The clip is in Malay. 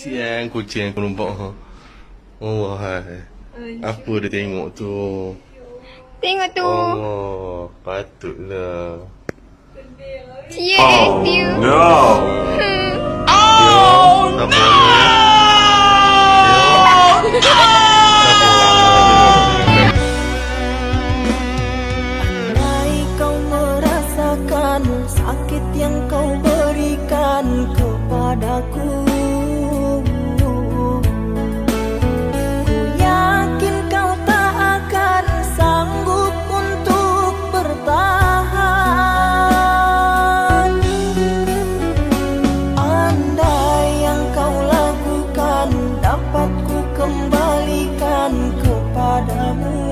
Kesian kucing aku nampak ha. Oh wahai. Apa dia tengok tu? Tengok tu. Oh, patutlah. Ya, dia oh. No. Oh, oh, sakit yang kau berikan kepadaku kembalikan kepadamu.